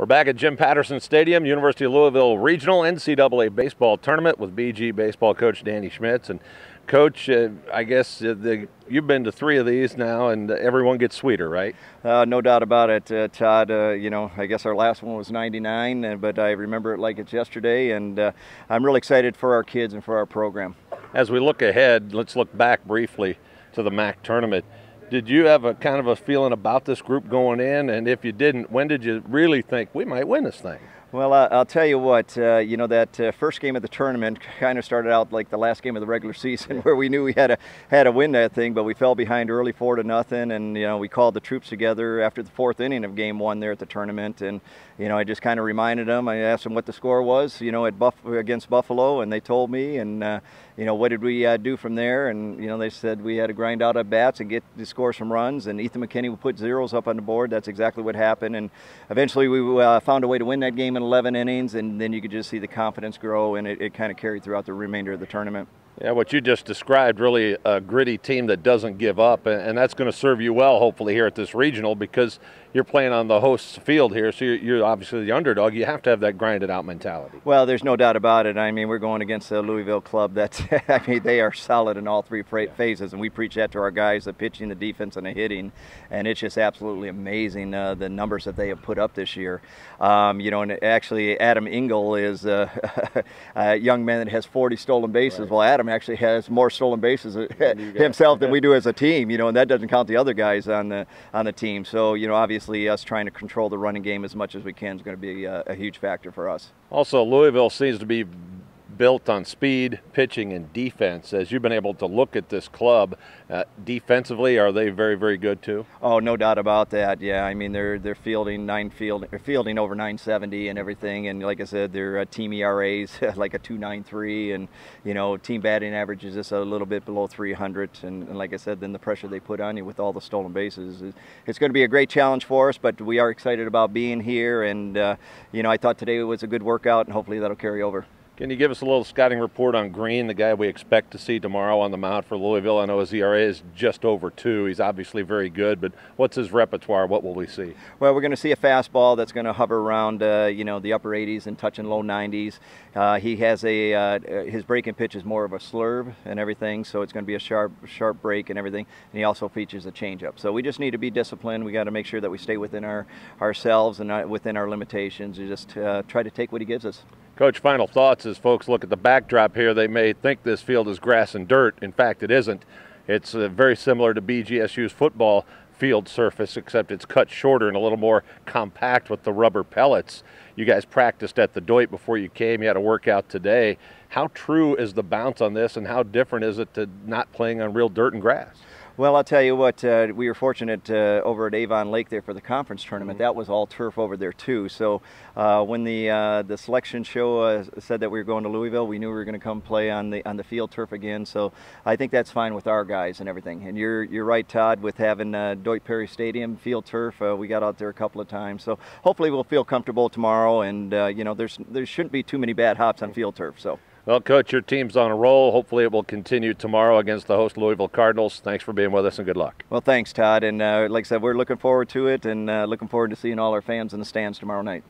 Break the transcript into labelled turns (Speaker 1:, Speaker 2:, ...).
Speaker 1: We're back at Jim Patterson Stadium, University of Louisville Regional NCAA Baseball Tournament with BG baseball coach Danny Schmitz. And coach, uh, I guess uh, the, you've been to three of these now, and everyone gets sweeter, right?
Speaker 2: Uh, no doubt about it, uh, Todd. Uh, you know, I guess our last one was 99, uh, but I remember it like it's yesterday, and I'm really excited for our kids and for our program.
Speaker 1: As we look ahead, let's look back briefly to the MAC tournament. Did you have a kind of a feeling about this group going in? And if you didn't, when did you really think we might win this thing?
Speaker 2: Well, uh, I'll tell you what, uh, you know, that uh, first game of the tournament kind of started out like the last game of the regular season where we knew we had to, had to win that thing, but we fell behind early four to nothing. And, you know, we called the troops together after the fourth inning of game one there at the tournament. And, you know, I just kind of reminded them, I asked them what the score was, you know, at Buff- against Buffalo, and they told me. And, uh, you know, what did we uh, do from there? And, you know, they said we had to grind out at bats and get to score some runs. And Ethan McKinney would put zeros up on the board. That's exactly what happened. And eventually we uh, found a way to win that game in 11 innings, and then you could just see the confidence grow, and it, it kind of carried throughout the remainder of the tournament.
Speaker 1: Yeah, what you just described, really a gritty team that doesn't give up, and that's going to serve you well, hopefully, here at this regional because you're playing on the host's field here, so you're, obviously the underdog. You have to have that grinded out mentality.
Speaker 2: Well, there's no doubt about it. I mean, we're going against the Louisville club. That's, I mean, they are solid in all three phases, and we preach that to our guys: the pitching, the defense, and the hitting. And it's just absolutely amazing uh, the numbers that they have put up this year. Um, you know, and actually, Adam Engel is uh, a young man that has 40 stolen bases. Right. Well, Adam actually has more stolen bases himself than we do as a team. You know, and that doesn't count the other guys on the on the team. So, you know, obviously, us trying to control the running game as much as we can is going to be a, a huge factor for us.
Speaker 1: Also, Louisville seems to be built on speed, pitching, and defense. As you've been able to look at this club, uh, defensively, are they very, very good too?
Speaker 2: Oh, no doubt about that. Yeah, I mean they're they're fielding nine field, fielding over 970 and everything, and like I said, their uh, team ERAs like a 293, and you know team batting average is just a little bit below 300, and, and like I said, then the pressure they put on you with all the stolen bases, it's going to be a great challenge for us. But we are excited about being here, and uh, you know I thought today was a good workout, and hopefully that'll carry over.
Speaker 1: Can you give us a little scouting report on Green, the guy we expect to see tomorrow on the mound for Louisville? I know his ERA is just over two. He's obviously very good, but what's his repertoire? What will we see?
Speaker 2: Well, we're going to see a fastball that's going to hover around, uh, you know, the upper 80s and touching low 90s. Uh, he has a uh, his breaking pitch is more of a slurve and everything, so it's going to be a sharp, sharp break and everything. And he also features a changeup. So we just need to be disciplined. We got to make sure that we stay within our ourselves and within our limitations. And just uh, try to take what he gives us.
Speaker 1: Coach, final thoughts as folks look at the backdrop here. They may think this field is grass and dirt. In fact, it isn't. It's uh, very similar to BGSU's football field surface, except it's cut shorter and a little more compact with the rubber pellets. You guys practiced at the Doyt before you came. You had a workout today. How true is the bounce on this, and how different is it to not playing on real dirt and grass?
Speaker 2: Well, I'll tell you what, uh, we were fortunate uh, over at Avon Lake there for the conference tournament. Mm-hmm. That was all turf over there too. So uh, when the uh, the selection show uh, said that we were going to Louisville, we knew we were going to come play on the on the field turf again. So I think that's fine with our guys and everything. And you're you're right, Todd, with having uh, Doyt Perry Stadium field turf. we got out there a couple of times, so hopefully we'll feel comfortable tomorrow. And you know, there's there shouldn't be too many bad hops on field turf. So.
Speaker 1: Well, Coach, your team's on a roll. Hopefully, it will continue tomorrow against the host Louisville Cardinals. Thanks for being with us and good luck.
Speaker 2: Well, thanks, Todd. And uh, like I said, we're looking forward to it and uh, looking forward to seeing all our fans in the stands tomorrow night.